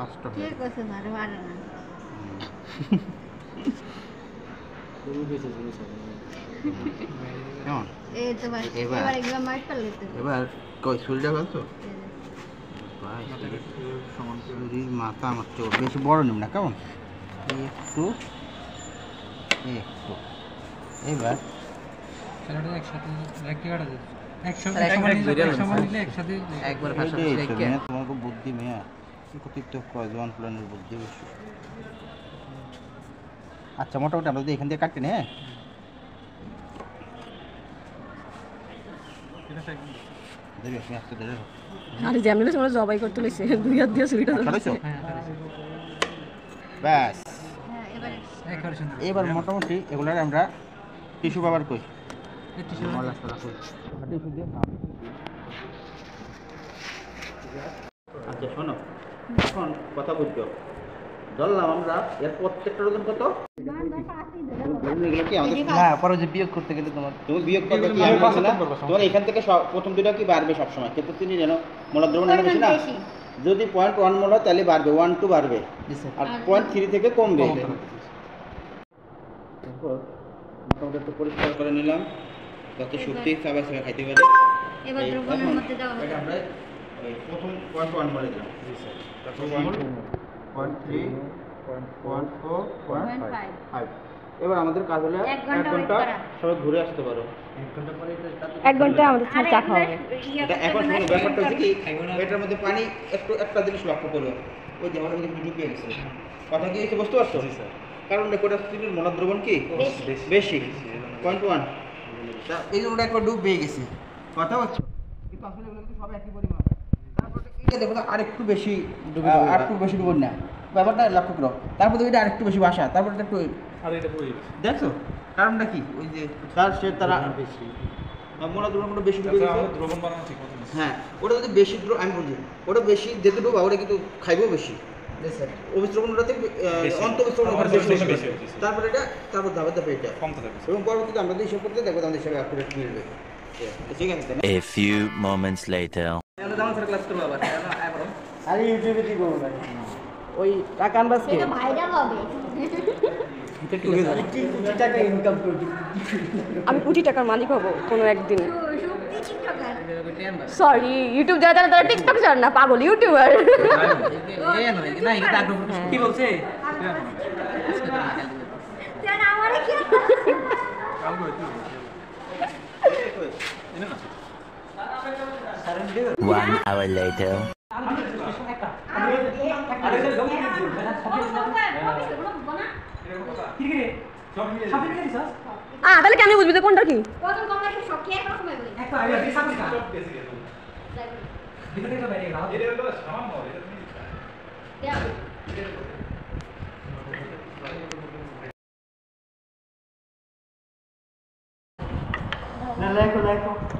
হয়ে ঠিক আছে না রে পারে না। এবার- কই চুলটা ফেলছো? মাথা আমার চোখ বেশি বড় নিব না কেমন? একটু। একটু। এবার। একবার মেয়ে, তোমাকে বুদ্ধি মেয়া প্ল্যানের বুদ্ধি আচ্ছা মোটামুটি আমরা যদি এখান থেকে কাটতে হ্যাঁ আরে যেমন তোমরা জবাই করতে লইছে। দুই হাত দিয়ে ছুরিটা ধরে ব্যাস। হ্যাঁ এবার মোটামুটি এগুলার আমরা টিস্যু ব্যবহার করি। টিস্যু দিয়ে আচ্ছা শোনো। কথা বুঝছ ধরলাম আমরা এর ওজন কত। যদি পয়েন্ট ওয়ান মোল হয় তাহলে বাড়বে। ওয়ান টু বাড়বে। আর পয়েন্ট থ্রি থেকে কমবে। তারপর মোটামুটি একটু পরিষ্কার করে নিলাম। যাতে সত্যি চাবা চাবা খাইতে পারে। এবার দ্রবণের মধ্যে প্রথম পয়েন্ট ওয়ান বলে দিলাম। তারপর point three point four point five এবার আমাদের কাজ হলো এক ঘণ্টা wait ঘণ্টা সবাই ঘুরে আসতে পারো। এক ঘন্টায় আমাদের আর চা খাওয়া হবে। ইয়ে এখন শোনো ব্যাপারটা হচ্ছে কি এটার মধ্যে পানি একটু একটা জিনিস লক্ষ্য করো। ওই যে মধ্যে গেছে। কথা কি হচ্ছে বুঝতে পারছ? কারণ মনোদ্রবণ কি? বেশি। পয়েন্ট ওয়ান এই জন্য একবার ডুব পেয়ে গেছে। কথা হচ্ছে কিন্তু আসলে এগুলো কিন্তু সব একই পরিমাণ। এটা তো আরেকটু বেশি আরেকটু বেশি ডুবন না। ব্যাপারটা লক্ষ্য করো। তারপর এটা আরেকটু বেশি বাসা তারপর একটু দেখছ? কারণটা কি? ওই যে তার সে তারা বেশি। গেছে। হ্যাঁ ওটা যদি বেশি আমি বলছি ওটা বেশি যেতে ডুবা ওটা কিন্তু খাইবেও বেশি। অন্তবিশ্রবণ তারপরে এটা তারপর ধাপে ধাপে এটা। এবং পরবর্তীতে আমরা হিসাব করতে দেখব আমাদের হিসাবে অ্যাকুরেট মিলবে। ঠিক আছে A few moments later. আরে ইউটিউবে দিব ওই টাকা আনবাস কে এটা ভাইরাল হবে কোটি টাকা ইনকাম করবি আমি কোটি টাকার মালিক হব কোনো একদিন সরি ইউটিউব যারা তারা তারা টিকটক চান না পাগল ইউটিউবার কি বলছে আমারে কি One hour later. আ তাহলে কেন বুঝবি? তো কোনটা কি? কত কম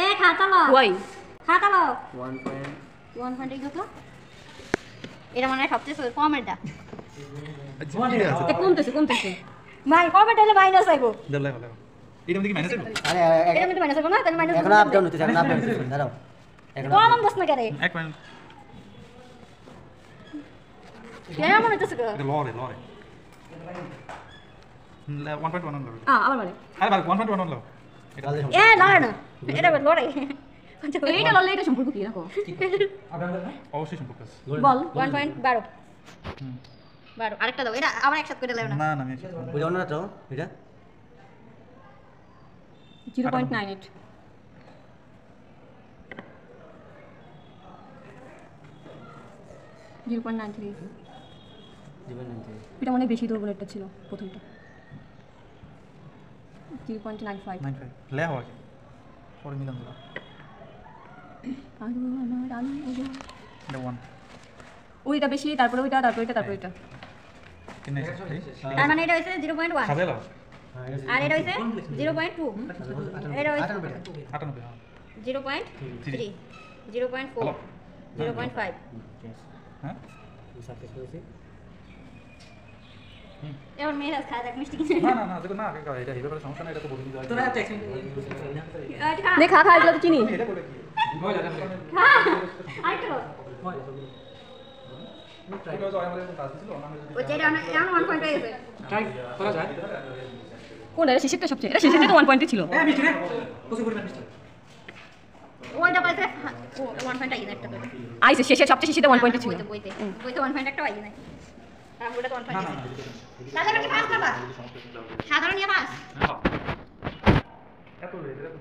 এ খাতা লো ওয়াই খাতা লো 1 পয়েন্ট কত এটা মানে সবচেয়ে কম এটা কমতেছে কমতেছে ভাই কমেন্ট হলে মাইনাস আইবো আরে এটা মধ্যে মাইনাস আইবো না তাহলে মাইনাস এখন আপ ডাউন হতে এখন আপ ডাউন হতে দাঁড়াও এখন কম দশ না করে কেন মনে হচ্ছে আ আবার মানে এ না এটা লড়ে এইটা ললে এটা সম্পর্ক কি রাখো আপ ডাউন বল ওয়ান পয়েন্ট বারো বারো আরেকটা দাও এটা আবার একসাথে করে দেবে না না না আমি ওই অন্যটা তো এটা zero point nine eight zero point nine three এটা মনে হয় বেশি দুর্বল একটা ছিল প্রথমটা zero point nine five nine five লে হওয়া কি পরে মিলাম দিলাম আলু আমার আলু এটা ওয়ান ওইটা বেশি তারপরে ওইটা তারপরে এটা তারপরে এটা তার মানে এটা হয়েছে জিরো পয়েন্ট ওয়ান আর এটা হয়েছে জিরো পয়েন্ট টু এটা হয়েছে হ্যাঁ। Zero point three zero point four zero point five হ্যাঁ? এবার মেয়েরা খায় দেখ মিষ্টি কিনে না না না দেখো না এটা এই ব্যাপারে সমস্যা নাই এটা তো বলে দিতে হয়। তোরা ট্যাক্সি এটা খা। নে খা খা এগুলো তো চিনি। এটা করে কি খা। আরেকটা আমাদের কাজ ছিল না ওই যে এটা অনেক- এখন ওয়ান পয়েন্ট হয়ে গেছে ট্রাই করা যায়। কোনটা এটা শেষেরটা সবচেয়ে এটা শেষেরটা তো ওয়ান পয়েন্টে ছিল। হ্যাঁ মিষ্টি রে। প্রচুর পরিমাণ মিষ্টি। ওইটা পাইছে ওয়ান পয়েন্ট আই একটা শেষের সবচেয়ে ওয়ান পয়েন্টে ছিল। বইতে বইতে বইতে ওয়ান পয়েন্ট একটা আই নাই আর ওটা তো পয়েন্ট সাধারণ কি পাস করবা সাধারণ নিয়ে পাস এত লেট এটা তো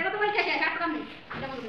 এটা তো পরীক্ষা শেষ আর কাম নেই। এটা বলতে